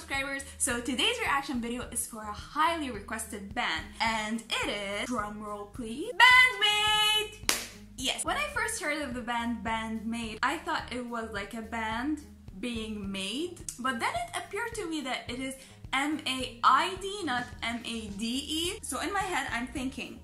subscribers. So today's reaction video is for a highly requested band, and it is, drumroll please, Band-Maid! Yes, when I first heard of the band Band-Maid, I thought it was like a band being made, but then it appeared to me that it is M-A-I-D, not M-A-D-E. So in my head, I'm thinking,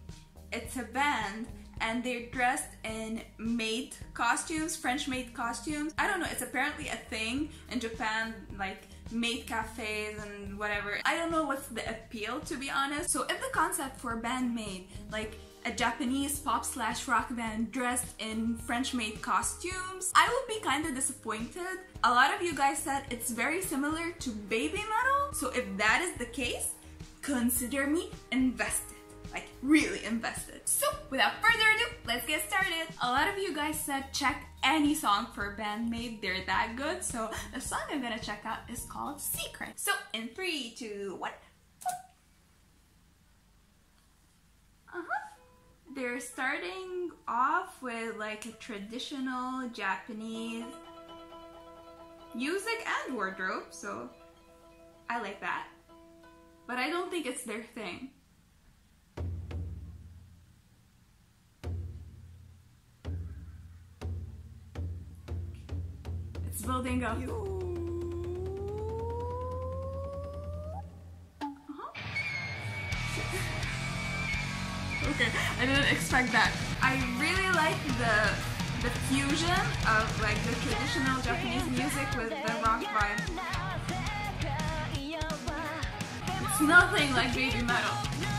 it's a band and they're dressed in maid costumes, French maid costumes. I don't know, it's apparently a thing in Japan, like maid cafes and whatever. I don't know what's the appeal to be honest. So if the concept for Band-Maid, like a Japanese pop slash rock band dressed in French maid costumes, I would be kinda disappointed. A lot of you guys said it's very similar to baby metal, so if that is the case, consider me invested like really invested. So without further ado, let's get started. A lot of you guys said check any song for Band-Maid, they're that good. So the song I'm gonna check out is called Secret. So in three, two, one. Uh-huh. They're starting off with like a traditional Japanese music and wardrobe, so I like that. But I don't think it's their thing. Building up. Uh-huh. okay, I didn't expect that. I really like the the fusion of like the traditional Japanese music with the rock vibe. It's nothing like Babymetal.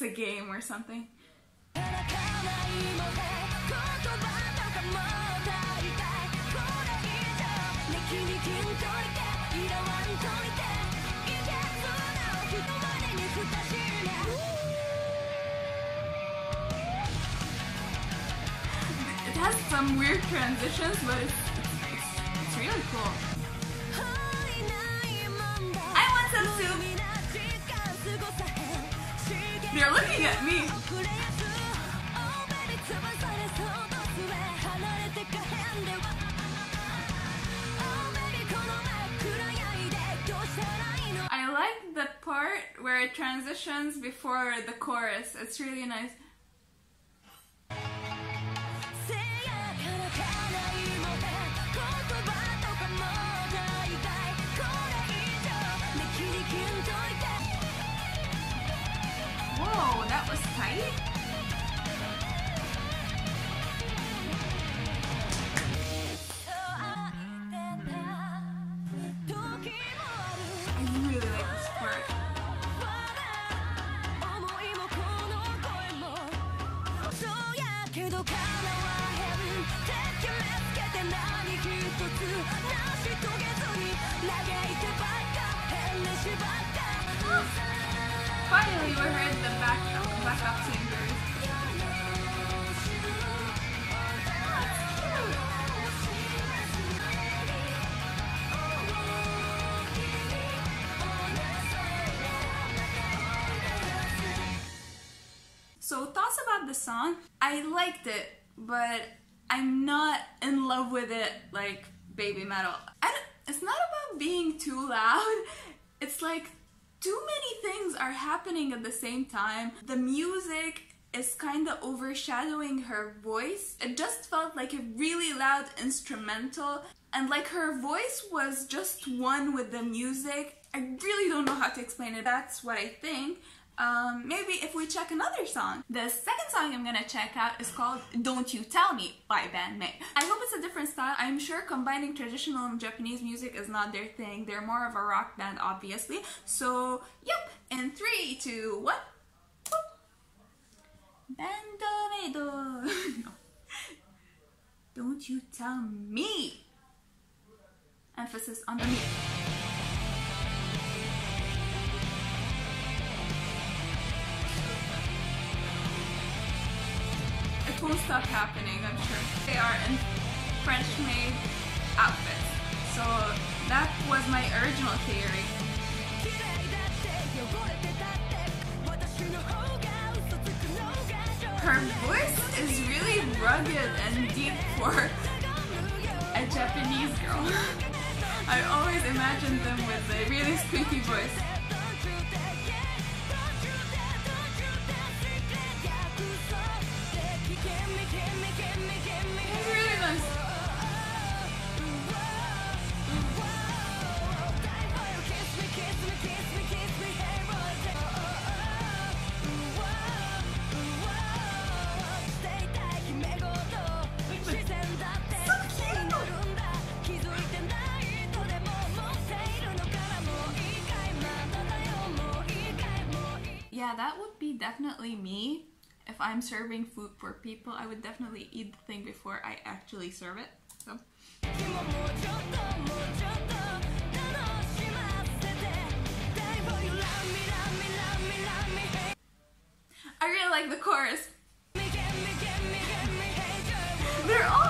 It's a game or something. It has some weird transitions, but it's, it's, it's really cool. They're looking at me. I like the part where it transitions before the chorus. It's really nice. was tight. I really like this part. Oh! Finally, we heard the back backup singers. So thoughts about the song? I liked it, but I'm not in love with it like Babymetal. it's not about being too loud. It's like too many things are happening at the same time. The music is kind of overshadowing her voice. It just felt like a really loud instrumental and like her voice was just one with the music. I really don't know how to explain it. That's what I think um, maybe if we check another song. The second song I'm gonna check out is called Don't You Tell Me by Band-Maid. I hope it's a different style. I'm sure combining traditional and Japanese music is not their thing. They're more of a rock band, obviously. So, yep, in three, two, one. Band-Maid. no. Don't you tell me. Emphasis on the me. cool stuff happening, I'm sure. They are in French-maid outfits. So that was my original theory. Her voice is really rugged and deep for a Japanese girl. I always imagined them with a really squeaky voice. Yeah, that would be definitely me. If I'm serving food for people, I would definitely eat the thing before I actually serve it. So. I really like the chorus. They're all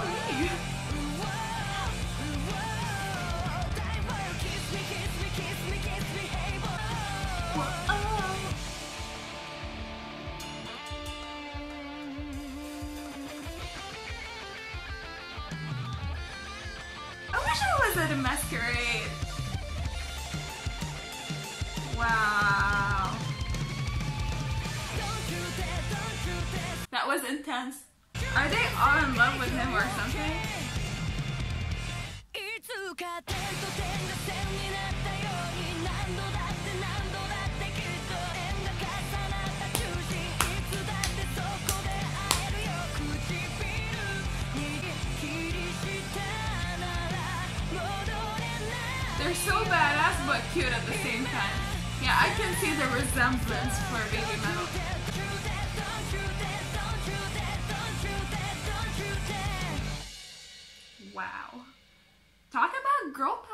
wish I a masquerade. Wow. That was intense. Are they all in love with him or something? They're so badass but cute at the same time. Yeah, I can see the resemblance for Babymetal. Wow. Talk about girl.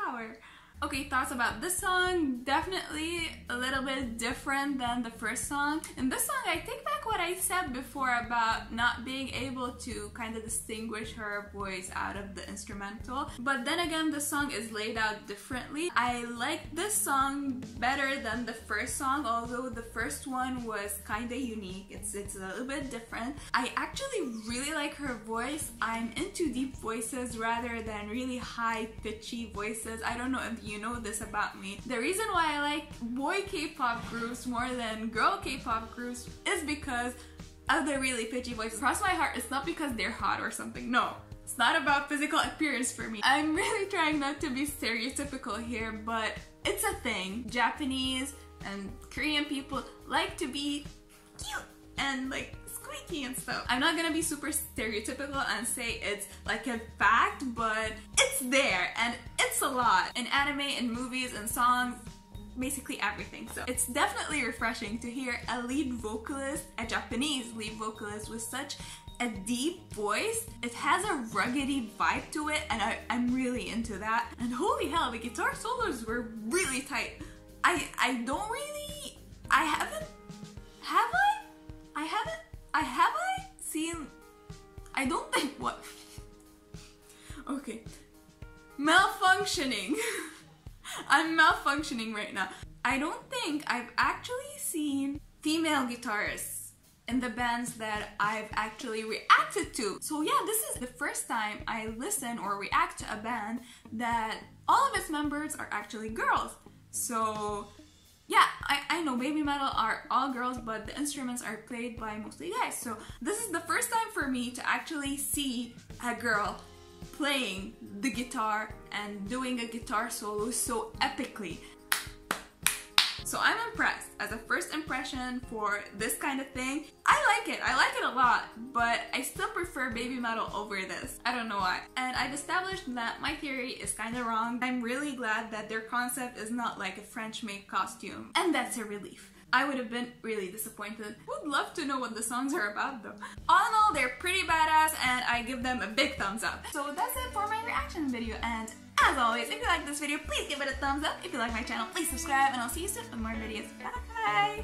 Okay, thoughts about this song. Definitely a little bit different than the first song. In this song, I take back what I said before about not being able to kind of distinguish her voice out of the instrumental. But then again, the song is laid out differently. I like this song better than the first song, although the first one was kind of unique. It's it's a little bit different. I actually really like her voice. I'm into deep voices rather than really high pitchy voices. I don't know if you know this about me. The reason why I like boy K-pop groups more than girl K-pop groups is because of the really pitchy voices. Cross my heart, it's not because they're hot or something. No. It's not about physical appearance for me. I'm really trying not to be stereotypical here, but it's a thing. Japanese and Korean people like to be cute and like and stuff. I'm not gonna be super stereotypical and say it's like a fact, but it's there and it's a lot in anime and movies and songs basically everything. So it's definitely refreshing to hear a lead vocalist, a Japanese lead vocalist with such a deep voice. It has a ruggedy vibe to it and I, I'm really into that. And holy hell, the guitar solos were really tight. I I don't really I haven't have I? I haven't I have I seen I don't think what Okay. Malfunctioning. I'm malfunctioning right now. I don't think I've actually seen female guitarists in the bands that I've actually reacted to. So yeah, this is the first time I listen or react to a band that all of its members are actually girls. So yeah, I, I know Babymetal are all girls, but the instruments are played by mostly guys. So this is the first time for me to actually see a girl playing the guitar and doing a guitar solo so epically. So I'm impressed as a first impression for this kind of thing. I like it, I like it a lot, but I still prefer Babymetal over this. I don't know why. And I've established that my theory is kind of wrong. I'm really glad that their concept is not like a French maid costume, and that's a relief. I would have been really disappointed. Would love to know what the songs are about though. All in all, they're pretty badass and I give them a big thumbs up. So that's it for my reaction video and as always, if you like this video, please give it a thumbs up. If you like my channel, please subscribe and I'll see you soon with more videos. Bye bye!